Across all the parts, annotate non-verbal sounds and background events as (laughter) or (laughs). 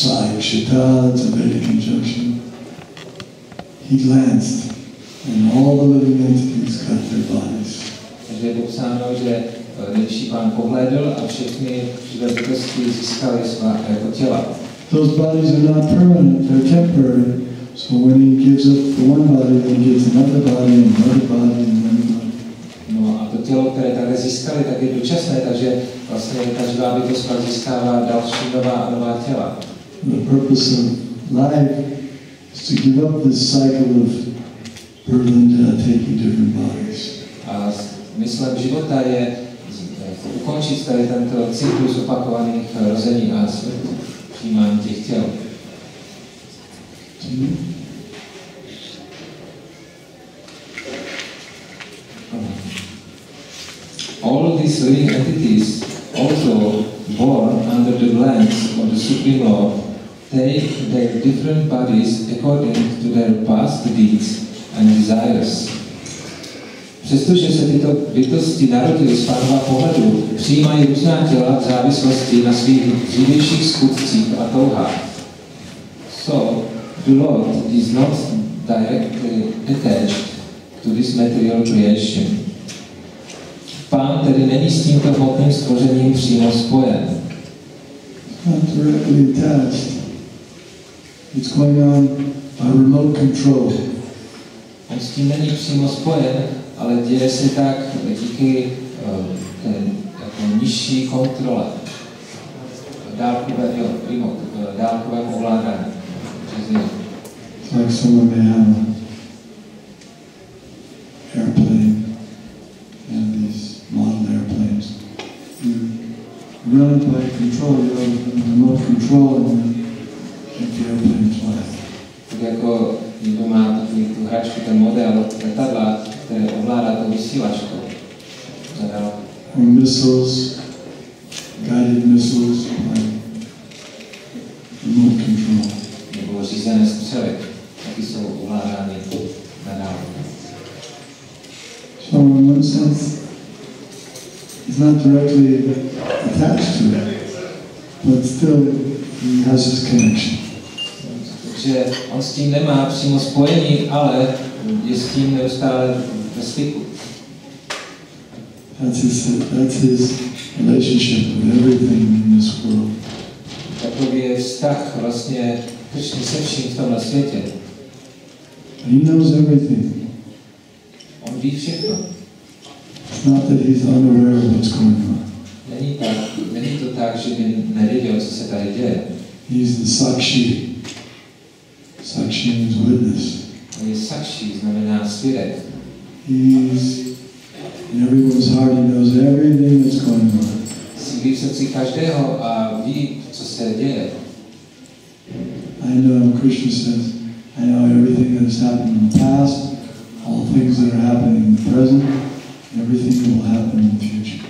Shita, it's a Vedic conjunction. He glanced, and all the living entities got their bodies. Takže je popsáno, že eh, nejvyšší pán pohlédl a všechny živé bytosti získaly svá jako těla. Those bodies are not permanent, they're temporary. So when he gives up one body, then he gets another body, and another body, and another body. No a to tělo, které takhle získali, tak je dočasné, takže vlastně ta živá bytost pak získává další nová a nová těla. The purpose of life is to give up this cycle of birth and death, taking different bodies. A smyslem života je ukončit tady tento cyklus opakovaných eh, rození a přijímání těch těl. All these living entities, also born under the glance of the Supreme Lord, take their different bodies according to their past deeds and desires. Přestože se tyto bytosti narodily z pánova pohledu, přijímají různá těla v závislosti na svých dřívějších skutcích a touhách. So, the Lord is not directly attached to this material creation. Pán tedy není s tímto hmotným stvořením přímo spojen. Not directly attached. It's going on by remote control. On s tím není přímo spojen, ale děje se tak díky uh, té jako nižší kontrole. Dálkové, jo, remote, uh, ovládání. řízení. It's like someone may have an airplane and these model airplanes. You run it by control, you have remote control and ovládá tou vysílačkou. Za dálku. Or missiles, guided missiles remote control. nebo řízené střely, taky jsou ovládány na dálku. So in one sense, he's not directly attached to it, but still he has his connection. Takže on s tím nemá přímo spojení, ale je s tím neustále ve styku. That's his, that's his relationship with everything in this world. Takový je vztah vlastně Kršny se vším v tomhle světě. He knows everything. On ví všechno. It's not that he's unaware of what's going on. Není, tak, není to tak, že by nevěděl, co se tady děje. He's the Sakshi. Sakshi means witness. On je sakší, znamená svědek. He's in everyone's heart. He knows everything that's going on. Sídlí v srdci každého a ví, co se děje. I know Krishna says, I know everything that has happened in the past, all things that are happening in the present, and everything that will happen in the future.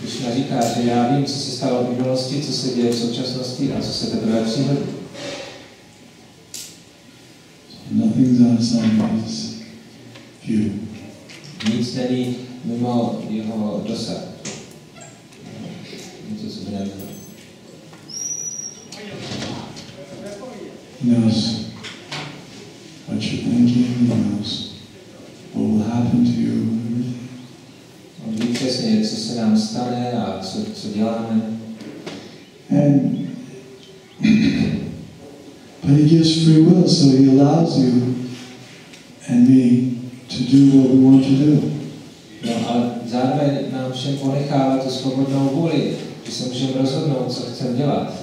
Krishna říká, že já vím, co se stalo v minulosti, co se děje v současnosti a co se teprve přijde. Nothing's outside of his view. Nic není mimo jeho dosah. Něco, co by nebylo. He knows what you're thinking, he knows what will happen to you, and everything. On ví přesně, co se nám stane a co, co děláme. And (clears throat) but he gives free will, so he allows you ponechává tu svobodnou vůli, že se můžeme rozhodnout, co chceme dělat.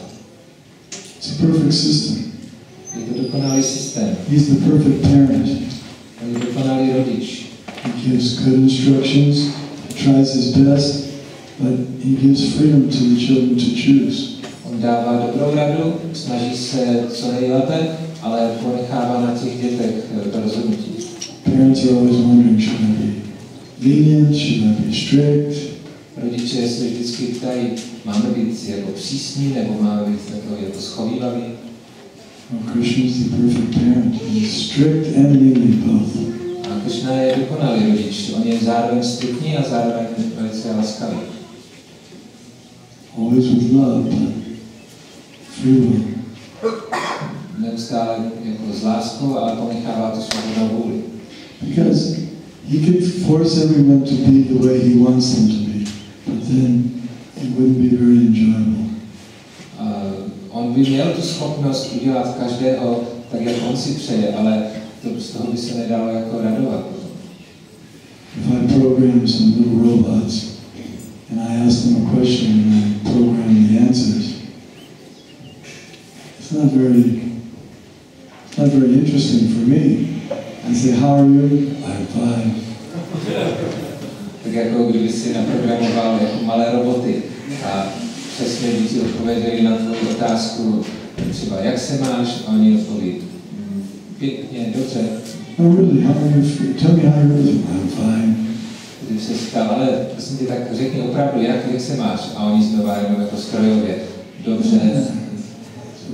It's a perfect system. Je to dokonalý systém. He's the perfect parent. On je dokonalý rodič. He gives good instructions, tries his best, but he gives freedom to the children to choose. On dává dobrou radu, snaží se co nejlépe, ale ponechává na těch dětech eh, to rozhodnutí. Parents are always wondering, should I be lenient? Should I be strict? Rodiče se vždycky ptají, máme být jako přísní, nebo máme být jako, jako schovývaví. Well, Krishna is the perfect parent. He's strict and lenient both. A Krishna je dokonalý rodič. On je zároveň striktní a zároveň velice laskavý. Always with love, but free will. neustále jako s láskou, ale ponechává tu svobodnou vůli. Because he could force everyone to be the way he wants them to then it wouldn't be very enjoyable. Uh, on by měl tu schopnost udělat každého tak, jak on si přeje, ale to, z toho by se nedalo jako radovat. If I program some little robots and I ask them a question and I program the answers, it's not very, it's not very interesting for me. I say, how are you? I'm fine. Kdyby si naprogramoval jako malé roboty a přesně by ti odpověděli na tvoji otázku, třeba jak se máš, a oni odpoví, "Mm, pěkně, dobře. Oh, really? How are you? Tell me how you're doing. I'm fine. Když se ptal, ale prosím tě, tak řekni opravdu, jak, jak se máš? A oni znova jenom jako strojově, dobře,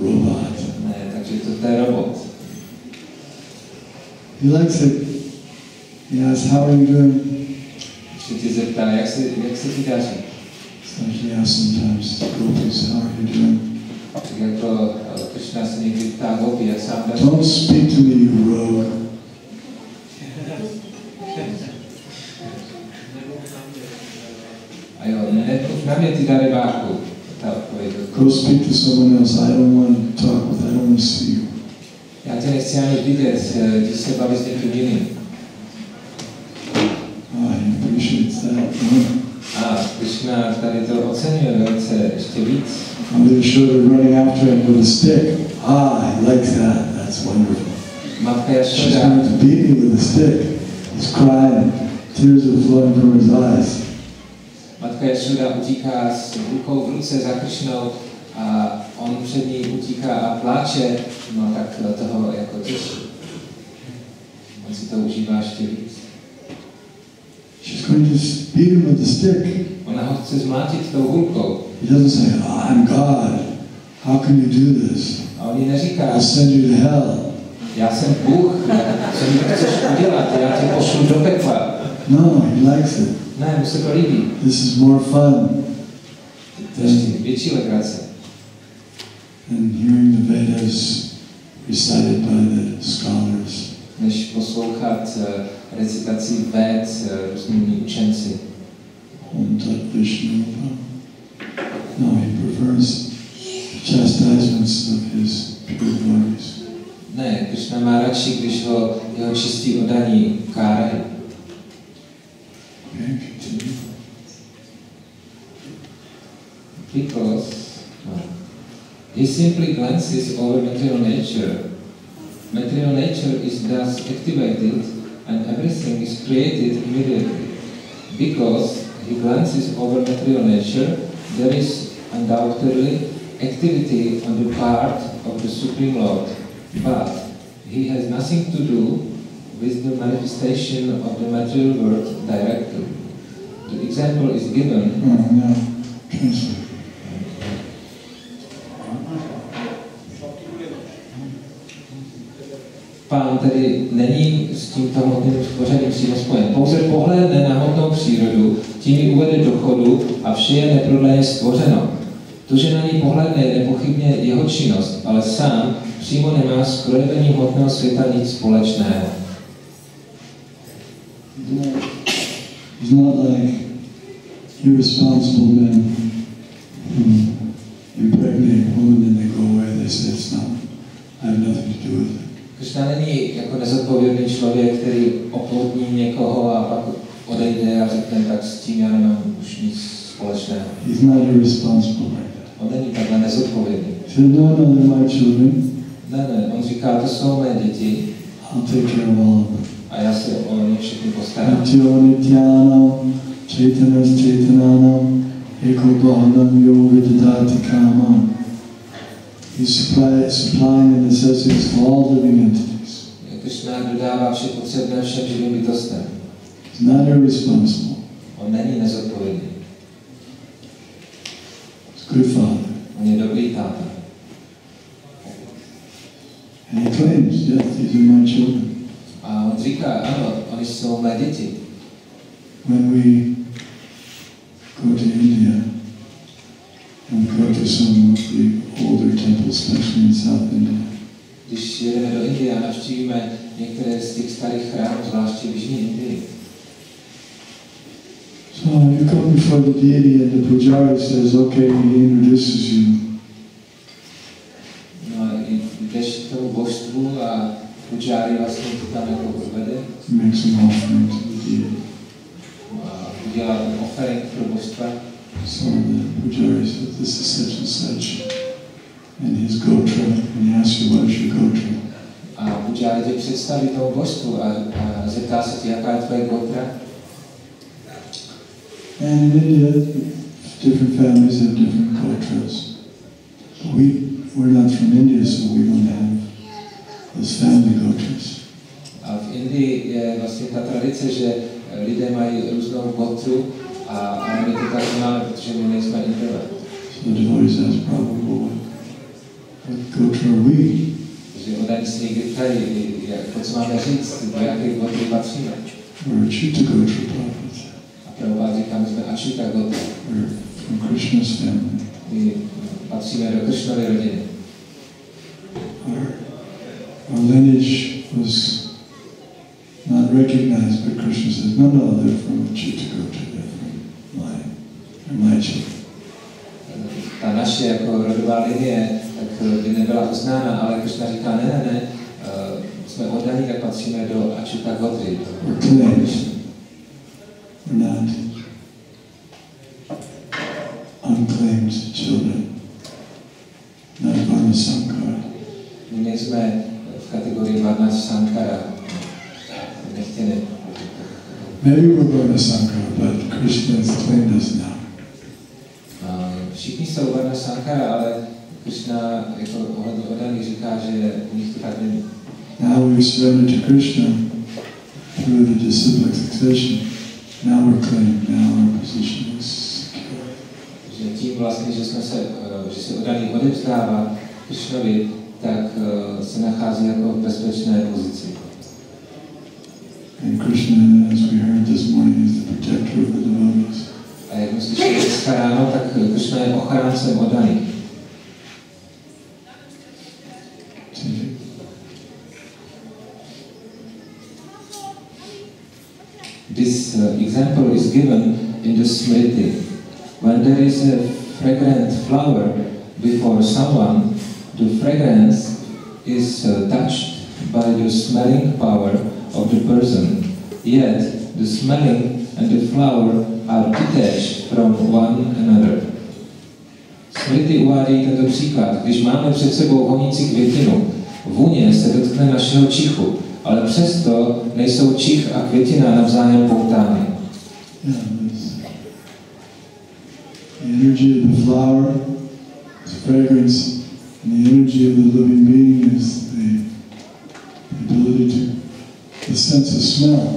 robot. ne, takže to, to je robot. He likes it. He asks, how are you doing? Se tě zeptá, jak se, jak se ti daří? How are you doing? Tak jako Krishna se někdy ptá Gopi, jak sám daří. Don't speak to me, you rogue. A jo, nemluv na mě ty darebáku. Go speak to someone else. I don't want to talk with, I don't want to see you. Já tě nechci ani vidět, eh, když se baví s někým jiným. Oh, he appreciates that. huh? A Krishna tady to oceňuje velice ještě víc. I'm going to show her running after him with a stick. Ah, he likes that. That's wonderful. Matka She's going to beat me with a stick. He's crying. Tears are flowing from his eyes. matka Jašoda utíká s rukou v ruce za Krishnou a on před ní utíká a pláče, no tak toho jako těší. On si to užívá ještě víc. She's going to beat him with a stick. Ona ho chce zmlátit tou hulkou. He doesn't say, oh, I'm God. How can you do this? A on jí neříká, I'll send you to hell. já jsem Bůh, co mi chceš udělat, já tě pošlu do pekla. No, he likes it. Ne, mu se to líbí. This is more fun To je větší legrace. than hearing the Vedas recited by the scholars. Poslouchat eh, recitaci véd eh, různými učenci. Om Tat Vishnu. No, he prefers the chastisements of his pure devotees. Ne, Krishna má radši, když ho jeho čistí odaní kárají. Okay, continue. Because no, he simply glances over material nature. Material nature is thus activated and everything is created immediately. Because he glances over material nature, there is undoubtedly activity on the part of the Supreme Lord, but he has nothing to do with the manifestation of the material world directly. The example is given Oh, now, Pán tedy není s tímto hmotným stvořením přímo spojen. Pouze pohlédne na hmotnou přírodu, tím ji uvede do chodu a vše je neprodleně stvořeno. To, že na ní pohlédne, je nepochybně jeho činnost, ale sám přímo nemá s projevením hmotného světa nic společného. He's he's not like irresponsible men who impregnate women and they go away. They say, it's not, I have nothing to do with it. Krishna není jako nezodpovědný člověk, který oplodní někoho a pak odejde a řekne, tak s tím já nemám už nic společného. He's not irresponsible like that. On není takhle nezodpovědný. Said, no, no, they're my children. Ne, ne, on říká, to jsou mé děti I'll take care of all of them. a já se o ně všechny postarám. Nityo Nityanam Chaitanas Chaitananam Eko Bahanam Yoga Dadati Kamam. He's supply, supplying the necessities for all living entities. Krishna dodává vše potřebné všem živým bytostem. He's not irresponsible. On není nezodpovědný. He's a good father. On je dobrý táta. And he claims, yes, these are my children. A on říká, ano, oni jsou mé děti. When we některé z těch starých chrámů, zvláště v Jižní Indii, So you come before the deity and the pujari says, okay, he introduces you. no i- jdeš k tomu božstvu a pujari ti tam jako povede makes an offering to the deity. a udělá ten offering pro božstva. So the pujari says, this is such and such. And his gotra, and he asks you, what is your gotra? A pujari tě představí božstvu a, a zeptá se tě, jaká je tvoje gotra. And in India, different families have different cultures. We, we're not from India, so we don't have those family cultures. A v Indii je vlastně ta tradice, že lidé mají různou gotru, a, ale my to tak nemáme, protože my nejsme Indové. So the devotees ask Prabhupada, what, what gotra are we? журналисты Египта или personalności jakiej do tej patrzymy. Achita Goswami. A Prabhupada tam jest Achita Goswami. From Krishna's family. I patrzymy do Krishnowej rodziny. Our, our lineage was not recognized, but Krishna says, no, no, they're from Achita Goswami, they're from my, they're my children. Ta nasze jako rodowa tak by nebyla uznána, ale Kršna říká, ne, ne, ne, uh, jsme oddaní, tak patříme do Ačita gotry. Not unclaimed children, not Varna Sankara. My nejsme v kategorii Varna Sankara, nechtěné. Maybe we're Varna Sankara, but Krishna has claimed us now. Všichni jsou Varna Sankara, ale Krishna jako ohledně oddaných říká, že u nich to tak není. Now we've surrendered to Krishna through the disciplic succession. Now we're claimed. Now our position is secure. Že tím vlastně, že jsme se, eh, že se oddaný odevzdává Krishnovi, tak eh, se nachází jako v bezpečné pozici. And Krishna, as we heard this morning, is the protector of the devotees. A jak jsme slyšeli dneska ráno, tak Krishna je ochráncem oddaných. This uh, example is given in the Smriti. When there is a fragrant flower before someone, the fragrance is uh, touched by the smelling power of the person. Yet the smelling and the flower are detached from one another. Smriti uvádí tento příklad. Když máme před sebou vonící květinu, vůně se dotkne našeho čichu, ale přesto nejsou čich a květina navzájem poutány. Yeah, this- the energy of the flower is fragrance, and the energy of the living being is the, the ability to, the sense of smell.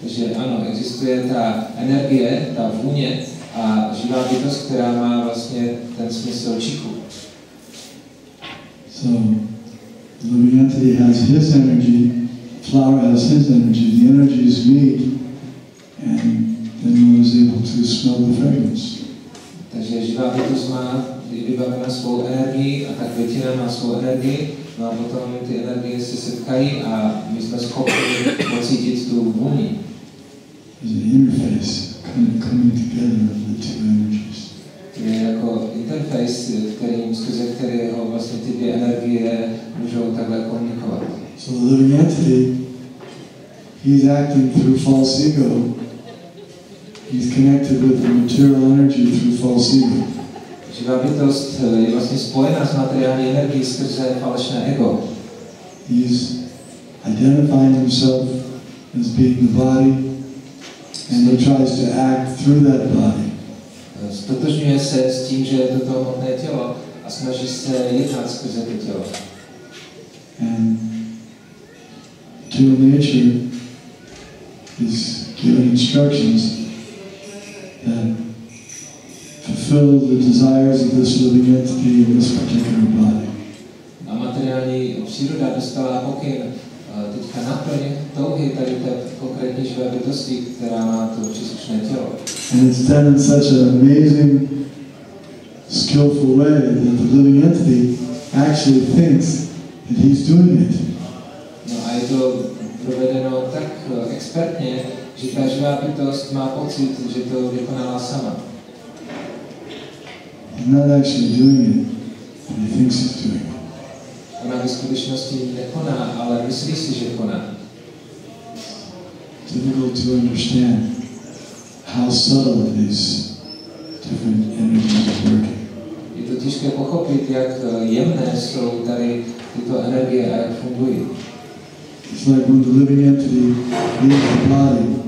Takže ano, existuje ta energie, ta vůně a živá bytost, která má vlastně ten smysl čichu. So, the living entity has his energy, flower has his energy, the energies meet, and then one is able to smell the fragrance. Takže živá bytost má vybavena svou energii a ta květina má svou energii, no a potom ty energie se setkají a my jsme schopni pocítit tu vůni. There's an interface coming, coming together of the two energies. Jako kterým, skrze kterého vlastně ty dvě energie můžou takhle komunikovat. So the living entity, he's acting through false ego. He's connected with the material energy through false ego. Živá bytost je vlastně spojená s materiální energií skrze falešné ego. He's identifying himself as being the body, and he tries to act through that body. Stotožňuje se s tím, že je to to hmotné tělo a snaží se jednat skrze to tělo. And material nature is given instructions that fulfill the desires of this living entity in this particular body. A materiální příroda dostala pokyn teďka naplně touhy tady té konkrétní živé bytosti, která má to příslušné tělo. And it's done in such an amazing, skillful way that the living entity actually thinks And he's doing it. No a je to provedeno tak eh, expertně, že ta živá bytost má pocit, že to vykonala sama. He's not actually doing it, but he thinks he's doing it. Ona ve skutečnosti nekoná, ale myslí si, že koná. Difficult to understand how subtle these different energies are working. Je to těžké pochopit, jak eh, jemné jsou tady tyto energie a jak fungují. It's like when the living entity leaves the body.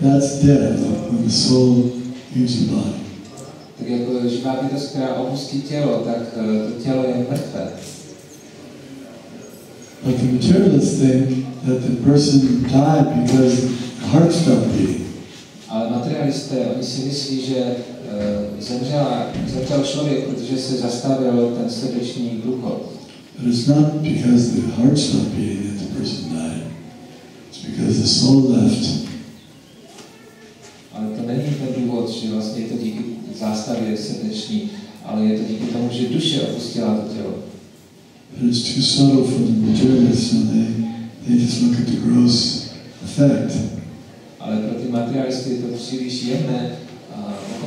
That's death when the soul leaves the body. Tak jako živá bytost, která opustí tělo, tak eh, to tělo je mrtvé. But the materialists think that the person died because the heart stopped beating. Ale materialisté, oni si myslí, že uh, zemřela, zemřel člověk, protože se zastavil ten srdeční průchod. But it's not because the heart stopped beating that the person died. It's because the soul left Ale to není ten důvod, že vlastně je to díky zástavě srdeční, ale je to díky tomu, že duše opustila to tělo. But it's too subtle for the materialists, so they, they just look at the gross effect. Ale pro ty materialisty je to příliš jemné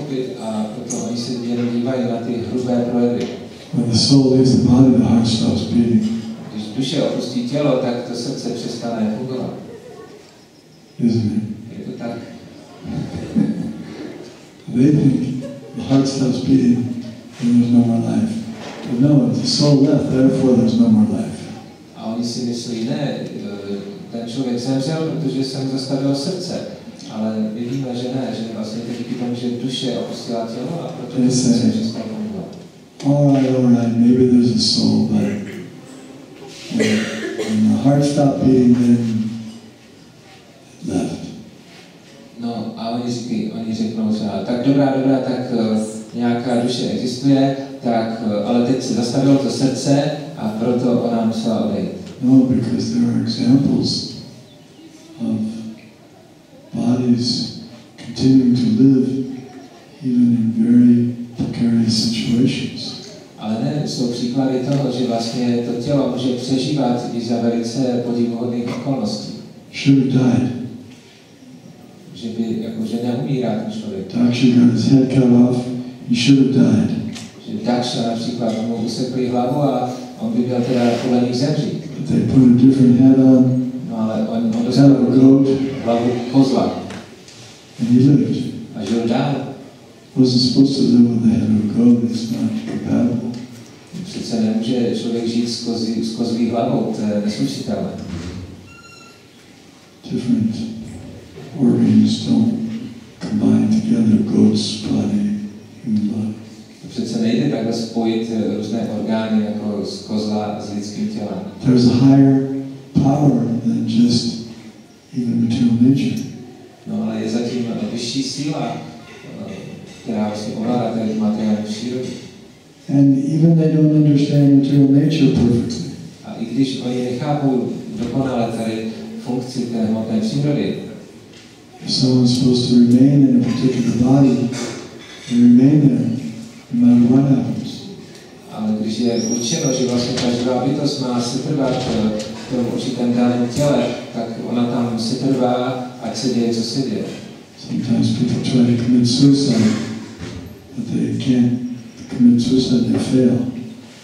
pochopit a proto oni se jen dívají na ty hrubé projevy. When the soul leaves the body, the heart stops beating. Když duše opustí tělo, tak to srdce přestane fungovat. Isn't it? Je to tak. (laughs) They think the heart stops beating and there's no more life. But no, the soul left, therefore there's no more life. A oni si myslí, ne, e, ten člověk zemřel, protože se mu zastavilo srdce. Ale my víme, že ne, že vlastně díky tomu, že duše opustila tělo a proto to Yes, srdce přestalo fungovat. All oh, right, all right, maybe there's a soul, but when, when the heart stopped beating, then a oni, říkají, oni řeknou třeba, tak dobrá, dobrá, tak uh, nějaká duše existuje, tak, uh, ale teď se zastavilo to srdce a proto ona musela odejít. No, because there are examples of bodies continuing to live even in very precarious situations. Ale ne, jsou příklady toho, že vlastně to tělo může přežívat i za velice podivuhodných okolností. Should have died. Že by, jako, že neumírá ten člověk. Daksha got his head cut off. He should have died. Že Daksha například mu usekli hlavu a on by měl teda podle nich zemřít. But they put a different head on, No ale on, on head dostal of a goat, hlavu kozla and he lived. a žil dál. Wasn't supposed to live with the head of a goat. It's not compatible. Přece nemůže člověk žít s, kozí, s kozlí hlavou, to je neslučitelné. Different organs don't combine together. Body. To přece nejde takhle spojit eh, různé orgány jako z kozla a s lidským tělem. There's a higher power than just even material nature. No ale je zatím vyšší síla, eh, která vlastně ovládá tady materiální přírodu. And even they don't understand material nature perfectly. A i když oni nechápou dokonale tady funkci té hmotné přírody, If someone's supposed to remain in a particular body, they remain there no matter what happens. ale když je určeno, že vlastně ta živá bytost má setrvat eh, v tom určitém daném těle, tak ona tam setrvá, ať se děje, co se děje. Sometimes people try to commit suicide, but they can't commit suicide, they fail.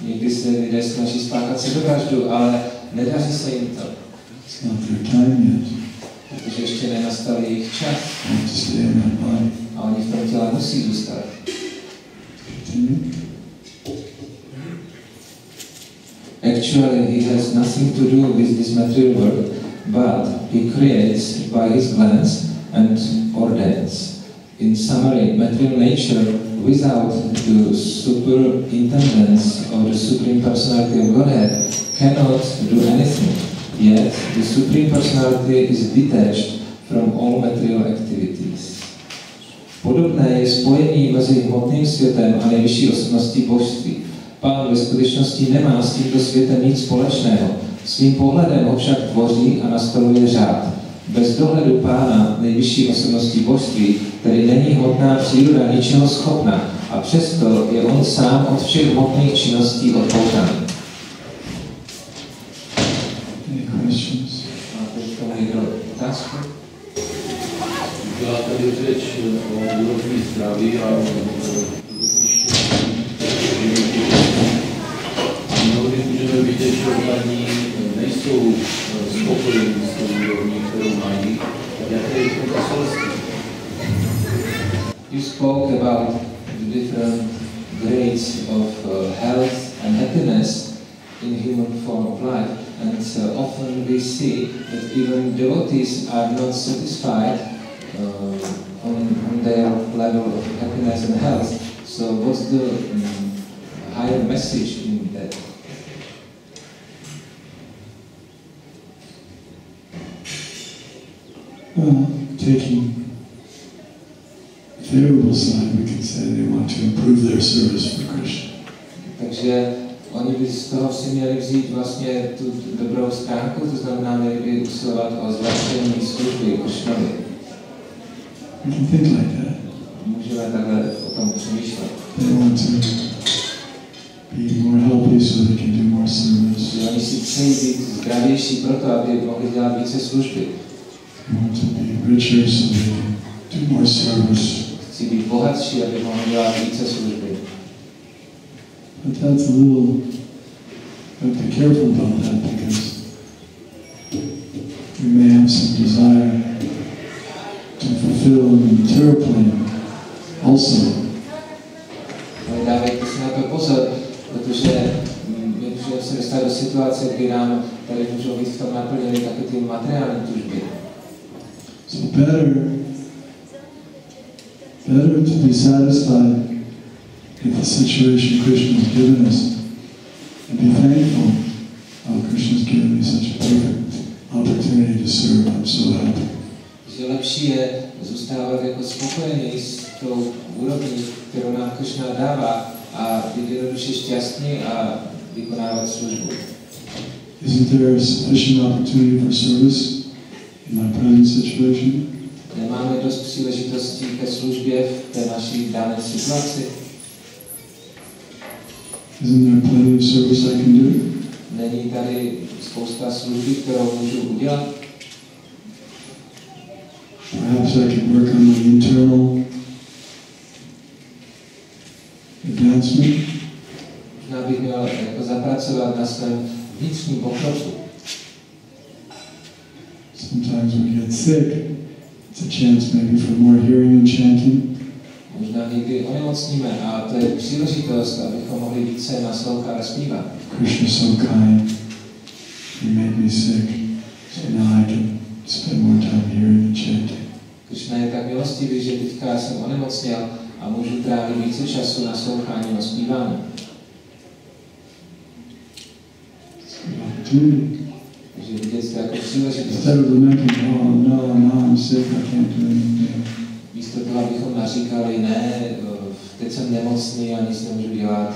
Někdy se lidé snaží spáchat sebevraždu, ale nedaří se jim to, It's not their time yet. Protože ještě nenastal jejich čas a oni v tom těle musí zůstat. Actually, he has nothing to do with this material world, but he creates by his glance and ordains. In summary, material nature without the superintendence of the Supreme Personality of Godhead cannot do anything. Yet, the Supreme Personality is detached from all material activities. Podobné je spojení mezi hmotným světem a nejvyšší osobností božství. Pán ve skutečnosti nemá s tímto světem nic společného. Svým pohledem ho však tvoří a nastoluje řád. Bez dohledu pána nejvyšší osobností božství, tedy není hmotná příroda ničeho schopna a přesto je on sám od všech hmotných činností odpoutaný. O a mnohdy můžeme vidět, že oni nejsou spokojení s tou úrovní, kterou mají. Jaké je to poselství? You spoke about the different grades of uh, health and happiness in human form of life, and uh, often we see that even devotees are not satisfied uh, on, on their level of happiness and health. So, what's the um, higher message in that? Well, taking favorable side, we can say they want to improve their service for Krishna. Takže oni by z toho si měli vzít vlastně tu dobrou stránku, to znamená, měli by usilovat o zlepšení služby Kršnovi. We can think like that. Můžeme takhle o tom přemýšlet. They want to be more healthy so they can do more service. Že oni si přejí být zdravější proto, aby mohli dělat více služby. They want to be richer so they can do more service. Chci být bohatší, aby mohli dělat více služby. But that's a little, we have to be careful about that because plane also. Dávejte si na to pozor, protože mm, my můžeme se dostat do situace, kdy nám tady můžou být v tom naplněny taky ty materiální tužby. So better, better to be satisfied with the situation Krishna has given us and be thankful. Oh, Krishna's given me such a perfect opportunity to serve. I'm so happy. Že lepší je zůstávat jako spokojený s tou úrovní, kterou nám Krishna dává a být jednoduše šťastný a vykonávat službu. Isn't there a sufficient opportunity for service in my present situation? Nemáme dost příležitostí ke službě v té naší dané situaci. Isn't there plenty of service I can do? Není tady spousta služby, kterou můžu udělat. Perhaps I could work on my internal advancement. Měl eh, jako na pokroku. Sometimes we get sick, it's a chance maybe for more hearing and chanting. Možná někdy onemocníme a to je příležitost, abychom mohli více naslouchat a zpívat. Krishna's so kind. He made me sick, so now I can spend more time hearing. Krishna je tak milostivý, že teďka jsem onemocněl a můžu trávit více času na slouchání a zpívání. Opportunity. Takže vidět to jako příležitost. Místo toho, abychom naříkali, ne, teď jsem nemocný a nic nemůžu dělat.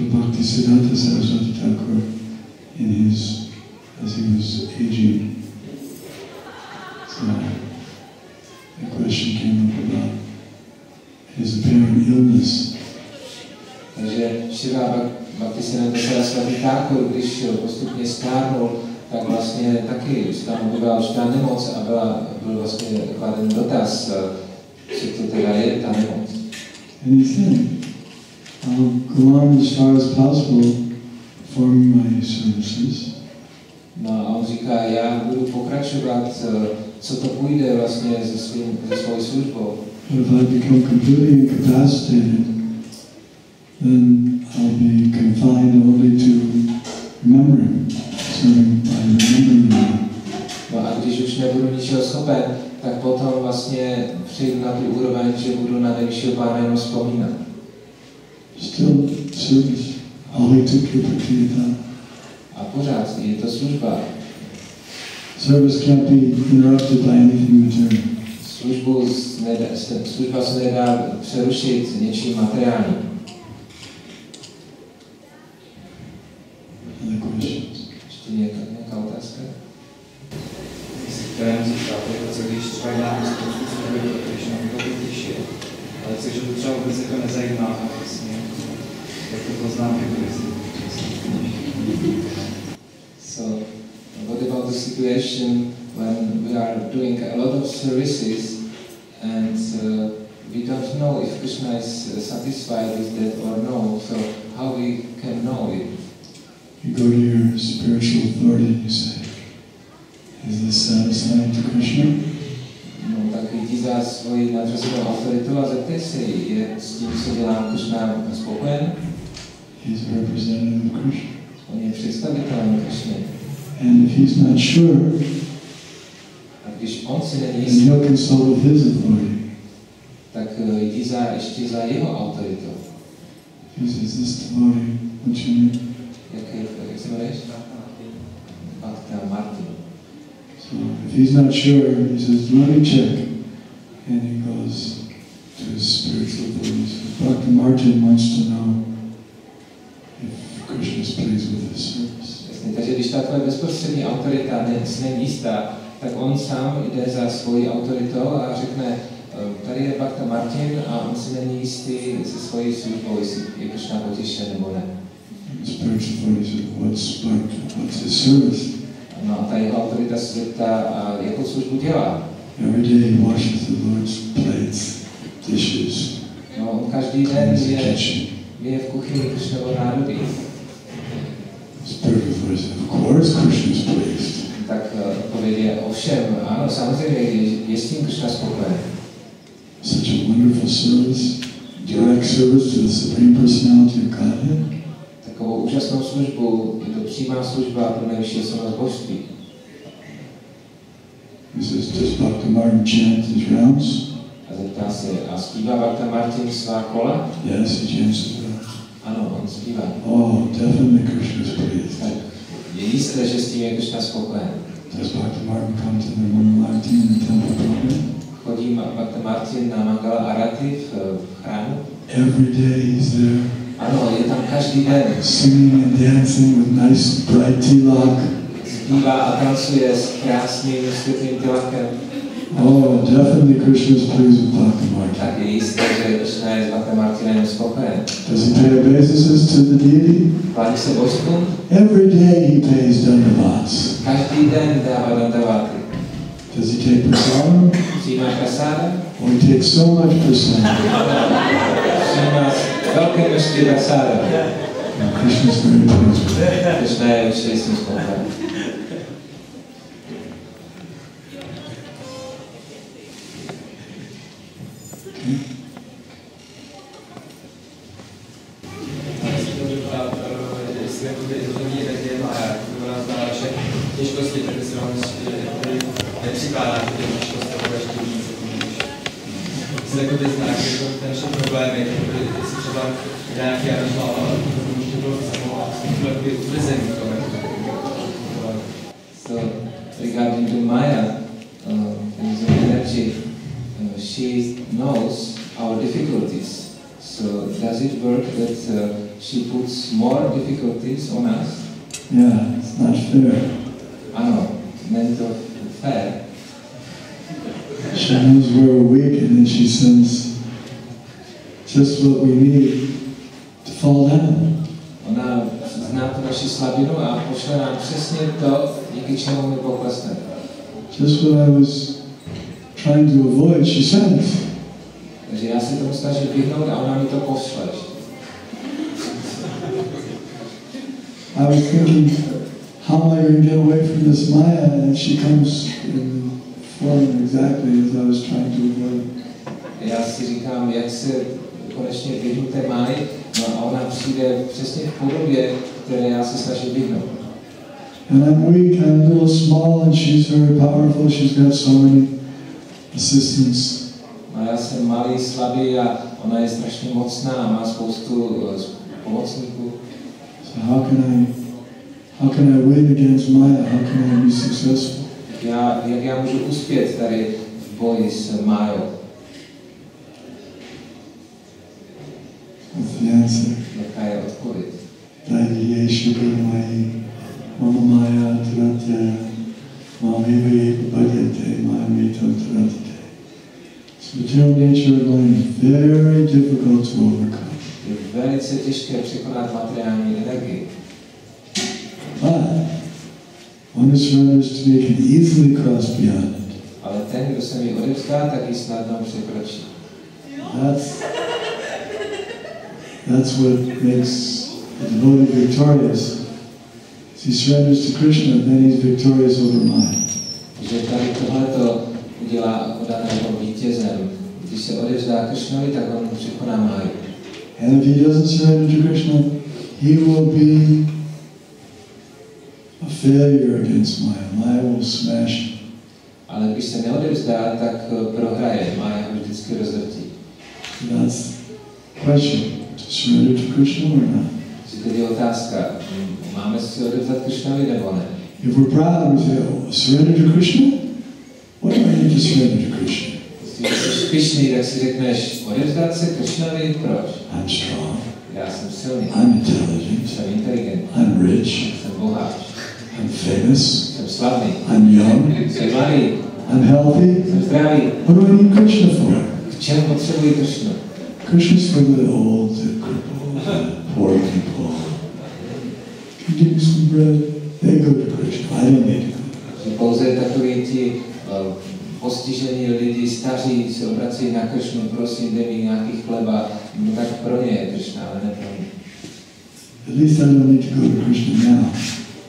Bhakti Siddhanta Saraswati Thakur, in his, as he was aging, Takže Šiva Bhaktisiddhanta Saraswati Thakur, když postupně stárnul, tak vlastně taky se tam objevila určitá nemoc a byla, byl vlastně kladen dotaz, eh, co to teda je ta nemoc. And he said, I'll go on as far as possible performing my services, No a on říká, já budu pokračovat, eh, co to půjde vlastně se, svým, se svou službou. but if I become completely incapacitated, then I'll be confined only to remembering, serving by remembering him. No a když už nebudu ničeho schopen, tak potom vlastně přijdu na tu úroveň, že budu na nejvyššího pána jenom vzpomínat. Still service. Ali Tukipatita. A pořád je to služba. Service can't be interrupted by anything material. Službu služba se nedá přerušit něčím materiálním. Jako co když třeba dělám spoustu služby pro Krishna, to by těšil. Ale co, že to třeba vůbec jako nezajímá a vlastně, jak to poznám, jako jestli So, what about the situation when we are doing a lot of services and uh, uh, we don't know if Krishna is uh, satisfied with that or no, so how we can know it? You go to your spiritual authority and you say, Is this satisfying to Krishna? Tak jdi za svoji nadřazenou autoritu a zeptej se jí, je s tím, co dělám Krishna spokojen? He's representative of Krishna. On je představitelem Krishny. And if he's not sure, A když on si není jistý, he'll consult with his authority. tak uh, jdi za, ještě za jeho autoritou. He says, This devotee, what's your name? Jak, jak se jmenuješ? Bhakta Martin. If he's not sure, he says, Let me check. And he goes to his spiritual says, Dr. Martin wants to know if Krishna is pleased with his service. Jasně, takže když ta tvoje bezprostřední autorita není jistá, tak on sám jde za svojí autoritou a řekne, eh, tady je Bhakta Martin a on si není jistý se svojí službou, jestli je Krishna potěšen nebo ne. Spiritual says, What's, what's his service? No a ta jeho autorita se zeptá, a jakou službu dělá. Every day he washes the Lord's plates, dishes, No, on každý den je, je v kuchyni authority says, Of course Krishna is pleased. Tak eh, odpověď je ovšem, ano, samozřejmě je, je s tím Krishna spokojen. Such a wonderful service, direct service to the Supreme Personality of Godhead. Takovou úžasnou službu, je to přímá služba pro nejvyšší osobnost božství. He says, Does Dr. Martin chant his rounds? A zeptá se, a zpívá Bhakta Martin svá kola? Yes, he chants his rounds. Ano, on zpívá. Oh, definitely Krishna is pleased. Tak je jisté, že s tím je Krishna spokojen. Does Dr. Martin come to the Mangalarti in the temple program? Chodí Bhakta Martin na Mangala Arati v, v chrámu? Every day he's there, Ano, je tam každý den. singing and dancing with nice bright tilak. Zpívá a tancuje s krásným světlým tilakem. Oh, definitely Krishna is pleased with Dr. Martin. Tak je jisté, že Krishna je s Bhakta Martinem spokojen. Does he pay obeisances to the deity? Se? Every day he pays dandavats. Každý den dává dandaváty. Does he take prasadam? Přijímá? Oh, he takes so much prasadam. Přijímá velké množství prasáda. It. Krishna je určitě s tím spokojen. je těžkosti tedy se vám nepřikládá ale ještě víc. Jestli jakoby znáš jako ten jestli třeba tom, jako, So, regarding to Maya, uh, energy, uh, she knows our difficulties. So, does it work that uh, she puts more difficulties on us? Yeah, it's not fair. Ano, není to fair. She knows we're weak and then she sends just what we need fall down. Ona zná tu naši slabinu a pošle nám přesně to, díky čemu my poklesneme. Just what I was trying to avoid, she sends. Takže já se tomu snažím vyhnout a ona mi to pošle. I was thinking, how am I going to get away from this Maya? And she comes in form exactly as I was trying to avoid. Já si říkám, jak se konečně vyhnu té máji, no a ona přijde přesně v podobě, které já se snažím vyhnout. And I'm weak, I'm a little small, and she's very powerful. She's got so many assistants. A já jsem malý, slabý a ona je strašně mocná a má spoustu eh, pomocníků. So how can I, how can I win against Maya? How can I be successful? Já, jak já můžu uspět tady v boji s Májou? What's the answer? Jaká je odpověď? Daiviye Shukamai, Mama Maya Tarate, Mamivi Bhajate, Mamitam Tarate. So material nature of mind is very difficult to overcome. Je velice těžké překonat materiální energii. But one who surrenders to me can easily cross beyond it. Ale ten, kdo se mi odevzdá, tak ji snadno překročí. That's, that's what makes the devotee victorious. As he surrenders to Krishna, and then he's victorious over Maya. Že tady tohleto udělá odaného vítězem. Když se odevzdá Kršnovi, tak on překoná máju. And if he doesn't surrender to Krishna, he will be a failure against Maya. Maya will smash him. Ale když se neodevzdá, tak prohraje. Mája ho vždycky rozdrtí. So that's the question. To surrender to Krishna or not? Takže je otázka, máme si odevzdat Kršnovi nebo ne? If we're proud, we say, oh, surrender to Krishna? What do I need to surrender to Krishna? Pišný, tak si řekneš, odevzdat se Kršnovi, proč? I'm strong. Já jsem silný, I'm intelligent. jsem inteligentní, I'm rich. jsem boháč, I'm famous. jsem slavný, I'm young. jsem mladý, I'm healthy. jsem zdravý. What do I need Krishna for? K čemu potřebuji Kršnu? Krishna's for the old, the crippled, the poor people. Can you give me some bread? They go to Krishna. I don't need. Že pouze takový ti uh, postižení lidi, staří se obrací na Kršnu, prosím, dej mi nějaký chleba, no tak pro ně je Kršna, ale ne pro mě. At least I don't need to go to Krishna now.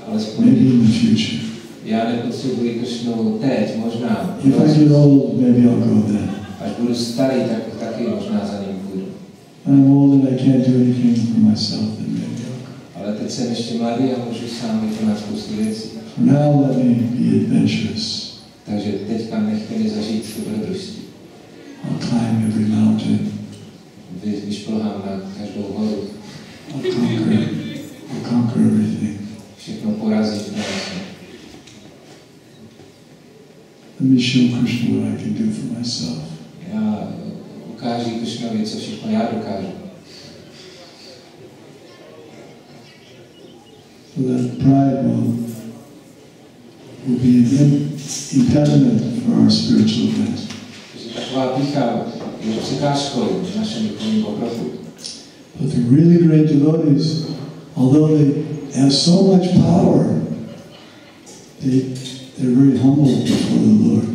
Alespoň Maybe in the future. já nepotřebuji Kršnu teď, možná. If I get old, maybe I'll go then. Až budu starý, tak taky možná za I'm old and I can't do anything for myself, I'll go. Ale teď jsem ještě mladý a můžu sám vykonat spoustu věcí. Now, let me be adventurous. Takže teďka nechte mi zažít dobrodružství. I'll climb every mountain. Vy, vyšplhám na každou horu, I'll conquer. I'll conquer everything. všechno porazím vlastně. Let me show Krishna what I can do for myself. Já ukážu Kršnovi, co všechno já dokážu. So that pride will, will be an impediment for our spiritual advance. Taková pícha je překážkou v našem pokroku. But the really great devotees, although they have so much power, they, they're very humble before the Lord.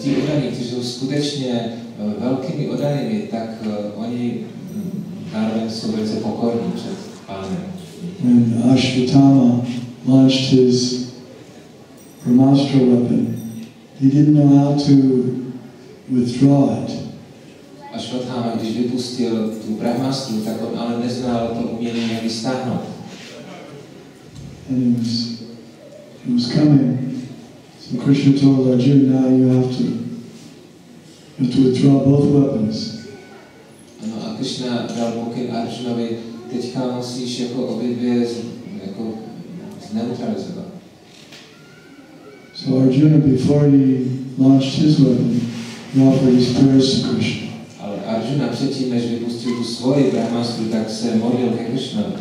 Ti odaní, kteří jsou skutečně velkými odanými, tak eh, oni hm, zároveň jsou velice pokorní před pánem. When Ashwatthama launched his Brahmastra weapon, he didn't know how to withdraw it. A Švathama, když vypustil tu brahmastru, tak on ale neznal to umění, jak ji stáhnout. And it was, it was coming. So Krishna told Arjuna, now you have to, have to withdraw both weapons. Ano, a Krishna dal pokyn Arjunovi, teďka musíš jako obě dvě z- jako zneutralizovat. So Arjuna, before he launched his weapon, he offered his prayers to Krishna. Ale Arjuna předtím, než vypustil tu svoji brahmastru, tak se modlil ke Krishnovi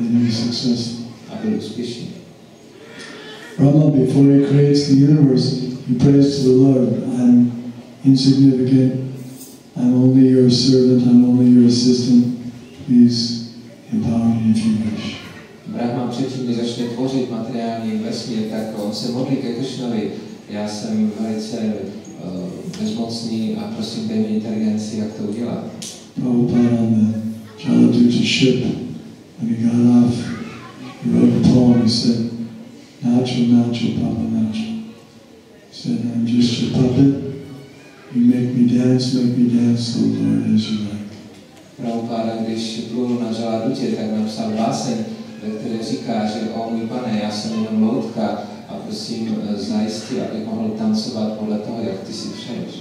And he was successful. a byl úspěšný. Brahma, before he creates the universe, he prays to the Lord, I'm insignificant, I'm only your servant, I'm only your assistant, please empower me if you wish. Brahma předtím, než začne tvořit materiální vesmír, tak on se modlí ke Krishnovi. Já jsem velice uh, bezmocný a prosím, dej mi inteligenci, jak to udělat. Prabhupada on the Jaladuta ship, when he got off, he wrote a poem, he said, Nacho, Nacho, Papa Nacho. Puppet, you make me dance, make me dance, oh Lord, as you like. Prabhupada, když plul na Žaladutě, tak napsal báseň, ve které říká, že o můj pane, já jsem jenom loutka a prosím eh, zajistí, abych mohl tancovat podle toho, jak ty si přeješ.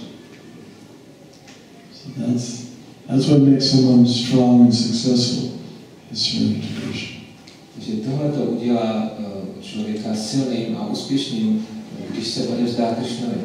So that's, that's what makes someone strong and successful, is surrender to Krishna. Takže tohle to udělá eh, člověka silným a úspěšným, eh, když se odevzdá Krishnovi.